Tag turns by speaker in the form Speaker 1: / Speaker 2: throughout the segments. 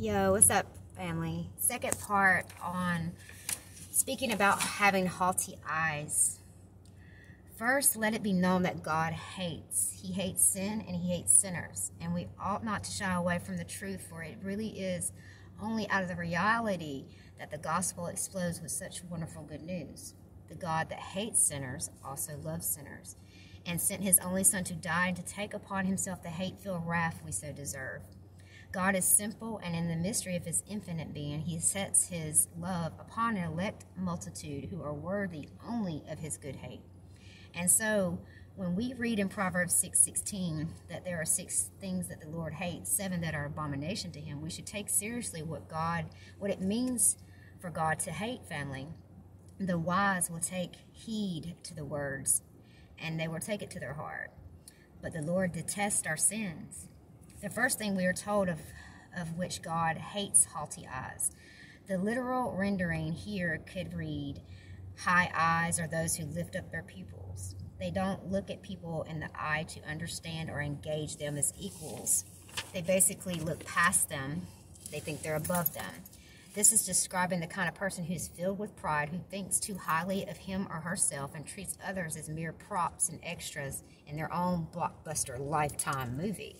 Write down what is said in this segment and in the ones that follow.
Speaker 1: Yo, what's up, family? Second part on speaking about having haughty eyes. First, let it be known that God hates. He hates sin and he hates sinners. And we ought not to shy away from the truth, for it really is only out of the reality that the gospel explodes with such wonderful good news. The God that hates sinners also loves sinners and sent his only Son to die and to take upon himself the hate filled wrath we so deserve. God is simple, and in the mystery of his infinite being, he sets his love upon an elect multitude who are worthy only of his good hate. And so, when we read in Proverbs 6 16 that there are six things that the Lord hates, seven that are abomination to him, we should take seriously what God, what it means for God to hate family. The wise will take heed to the words, and they will take it to their heart. But the Lord detests our sins. The first thing we are told of, of which God hates haughty eyes. The literal rendering here could read, High eyes are those who lift up their pupils. They don't look at people in the eye to understand or engage them as equals. They basically look past them. They think they're above them. This is describing the kind of person who's filled with pride, who thinks too highly of him or herself and treats others as mere props and extras in their own blockbuster lifetime movie.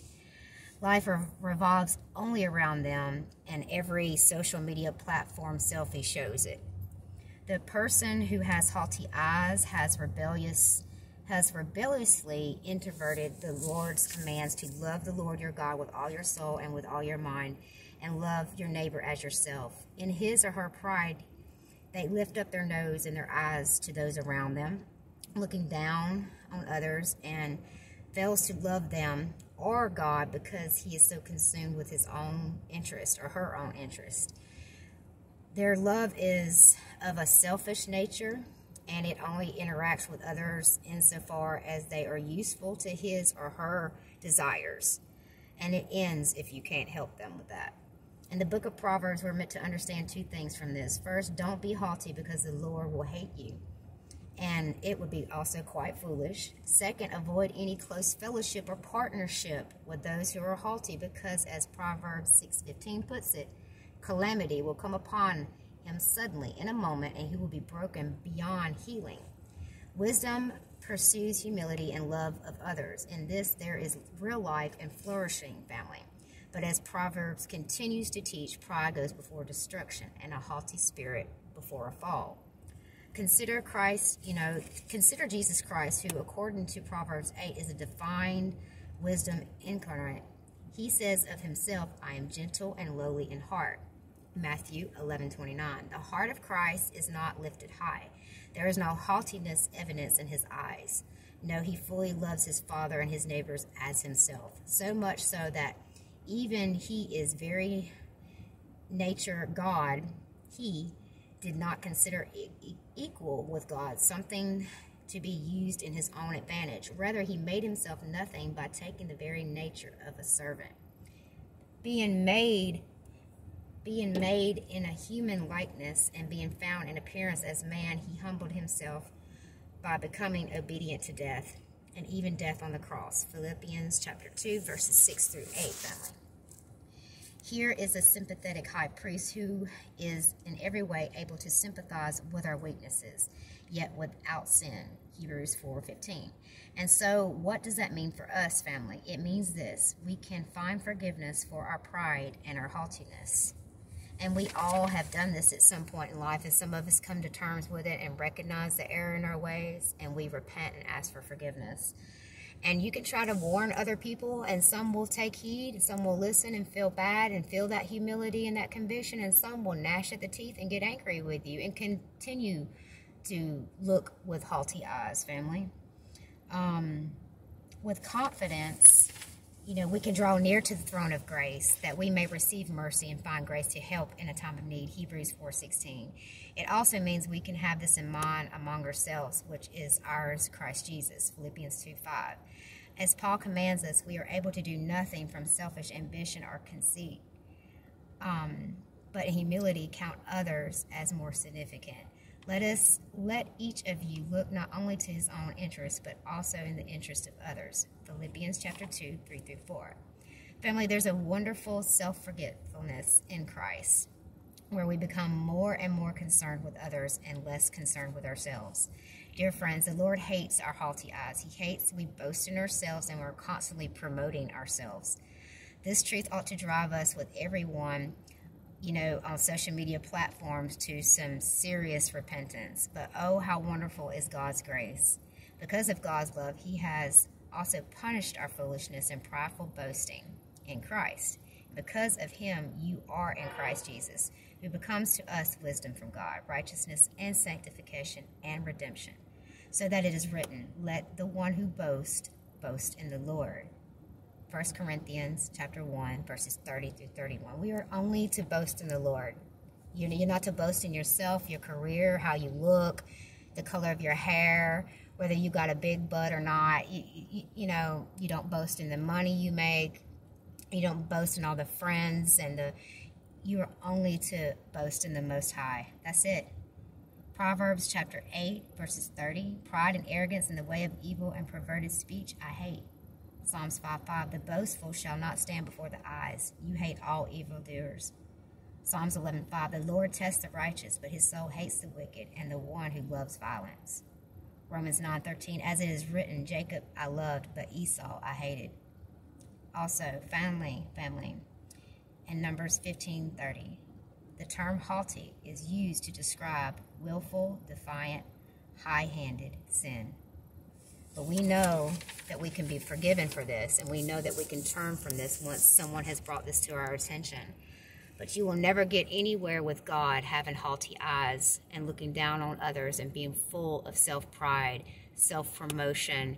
Speaker 1: Life revolves only around them, and every social media platform selfie shows it. The person who has haughty eyes has rebellious has rebelliously introverted the Lord's commands to love the Lord your God with all your soul and with all your mind, and love your neighbor as yourself. In his or her pride, they lift up their nose and their eyes to those around them, looking down on others, and fails to love them or God because he is so consumed with his own interest or her own interest. Their love is of a selfish nature and it only interacts with others insofar as they are useful to his or her desires. And it ends if you can't help them with that. In the book of Proverbs, we're meant to understand two things from this. First, don't be haughty because the Lord will hate you and it would be also quite foolish. Second, avoid any close fellowship or partnership with those who are haughty, because as Proverbs 6.15 puts it, calamity will come upon him suddenly in a moment, and he will be broken beyond healing. Wisdom pursues humility and love of others. In this, there is real life and flourishing family. But as Proverbs continues to teach, pride goes before destruction, and a haughty spirit before a fall consider Christ, you know, consider Jesus Christ, who, according to Proverbs 8, is a divine wisdom incarnate. He says of himself, I am gentle and lowly in heart. Matthew 11 29. The heart of Christ is not lifted high. There is no haughtiness evidence in his eyes. No, he fully loves his father and his neighbors as himself. So much so that even he is very nature God, he did not consider equal with God, something to be used in his own advantage. Rather, he made himself nothing by taking the very nature of a servant. Being made being made in a human likeness and being found in appearance as man, he humbled himself by becoming obedient to death and even death on the cross. Philippians chapter 2 verses 6 through 8 family. Here is a sympathetic high priest who is in every way able to sympathize with our weaknesses, yet without sin. Hebrews 4:15. And so, what does that mean for us, family? It means this: we can find forgiveness for our pride and our haughtiness. And we all have done this at some point in life, and some of us come to terms with it and recognize the error in our ways, and we repent and ask for forgiveness. And you can try to warn other people, and some will take heed, and some will listen and feel bad and feel that humility and that conviction, and some will gnash at the teeth and get angry with you and continue to look with haughty eyes, family. Um, with confidence, you know, we can draw near to the throne of grace that we may receive mercy and find grace to help in a time of need. Hebrews 4.16. It also means we can have this in mind among ourselves, which is ours, Christ Jesus. Philippians 2.5. As Paul commands us, we are able to do nothing from selfish ambition or conceit, um, but in humility count others as more significant. Let us let each of you look not only to his own interest, but also in the interest of others. Philippians chapter 2, 3 through 4. Family, there's a wonderful self forgetfulness in Christ where we become more and more concerned with others and less concerned with ourselves. Dear friends, the Lord hates our haughty eyes. He hates we boast in ourselves and we're constantly promoting ourselves. This truth ought to drive us with everyone, you know, on social media platforms to some serious repentance. But oh, how wonderful is God's grace. Because of God's love, He has also punished our foolishness and prideful boasting in Christ. Because of Him, you are in Christ Jesus who becomes to us wisdom from God, righteousness and sanctification and redemption. So that it is written, let the one who boasts boast in the Lord. 1 Corinthians chapter 1, verses 30 through 31. We are only to boast in the Lord. You're not to boast in yourself, your career, how you look, the color of your hair, whether you got a big butt or not. You, you, you know, you don't boast in the money you make. You don't boast in all the friends and the you are only to boast in the Most High. That's it. Proverbs chapter 8, verses 30. Pride and arrogance in the way of evil and perverted speech I hate. Psalms 5 5. The boastful shall not stand before the eyes. You hate all evildoers. Psalms 11 5. The Lord tests the righteous, but his soul hates the wicked and the one who loves violence. Romans 9 13. As it is written, Jacob I loved, but Esau I hated. Also, family, family and Numbers 15:30. The term haughty is used to describe willful, defiant, high-handed sin. But we know that we can be forgiven for this, and we know that we can turn from this once someone has brought this to our attention. But you will never get anywhere with God having haughty eyes and looking down on others and being full of self pride, self promotion,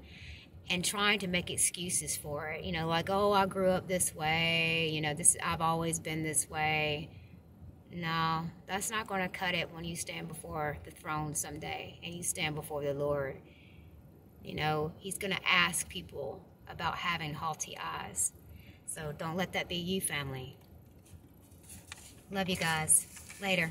Speaker 1: and trying to make excuses for it. You know, like, oh, I grew up this way. You know, this I've always been this way. No, that's not going to cut it when you stand before the throne someday and you stand before the Lord. You know, He's going to ask people about having haughty eyes. So don't let that be you, family. Love you guys. Later.